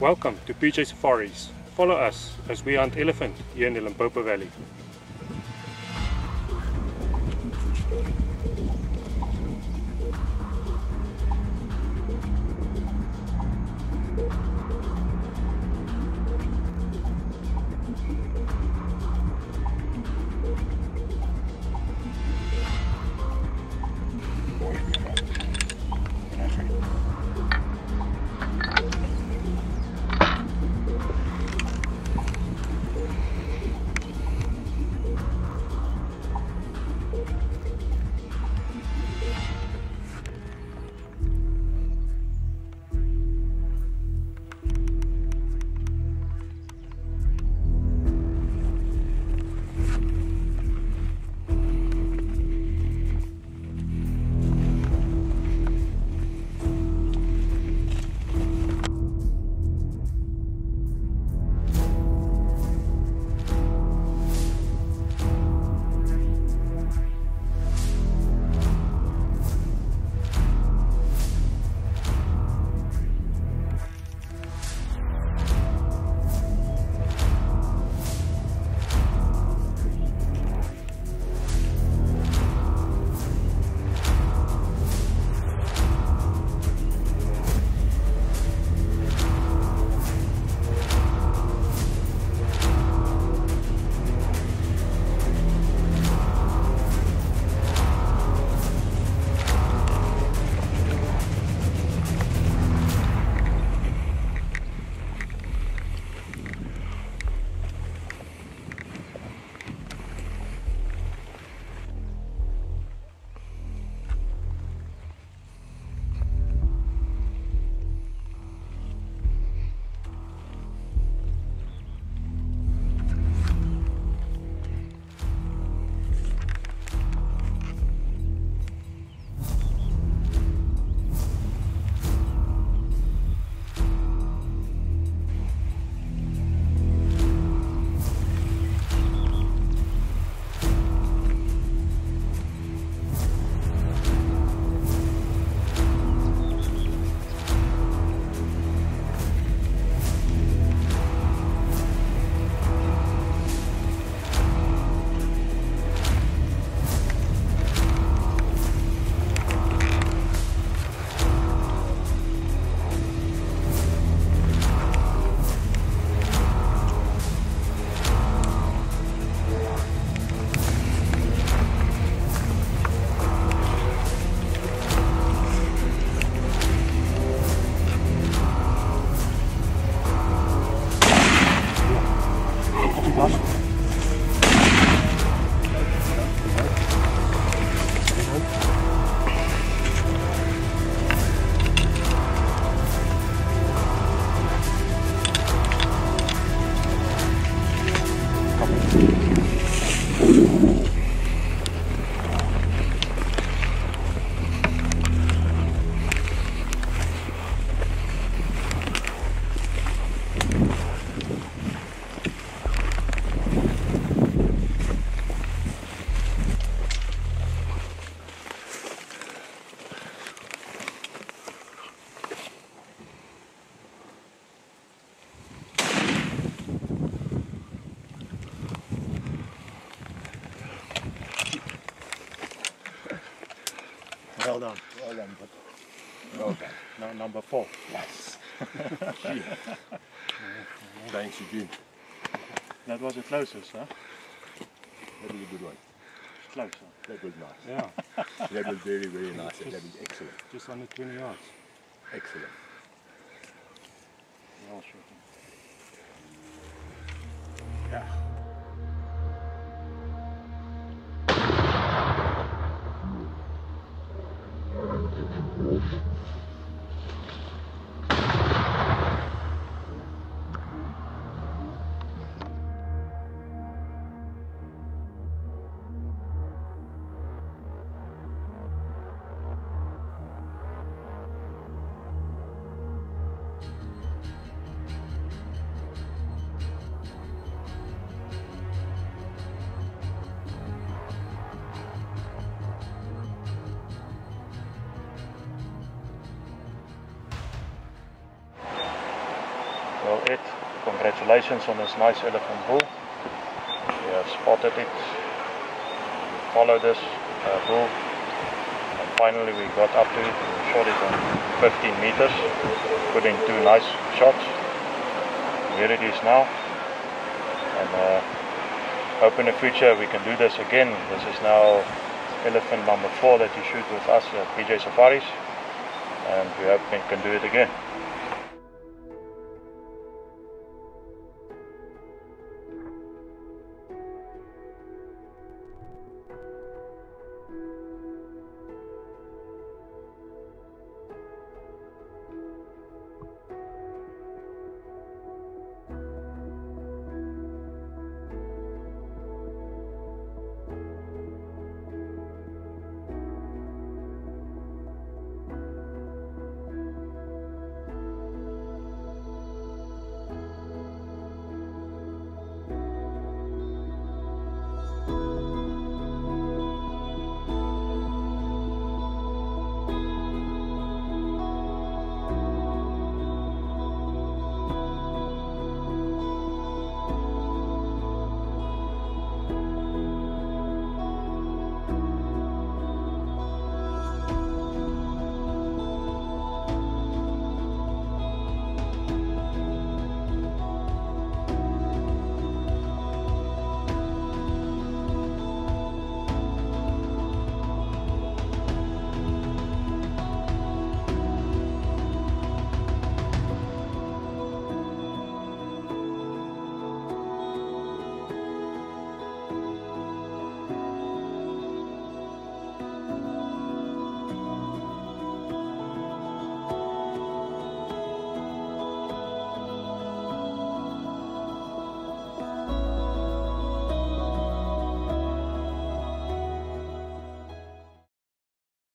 Welcome to PJ Safaris. Follow us as we hunt elephant here in the Limpopo Valley. Now number four. Yes. Thanks, Eugene. That was the closest, huh? That was a good one. Closer. That was nice. Yeah, That was very, very nice. and That was excellent. just under 20 yards. Excellent. Congratulations on this nice elephant bull. We have spotted it, we followed this uh, bull, and finally we got up to it and shot it on 15 meters, put in two nice shots. Here it is now, and uh, hope in the future we can do this again. This is now elephant number four that you shoot with us at PJ Safaris, and we hope we can do it again.